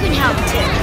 can help too.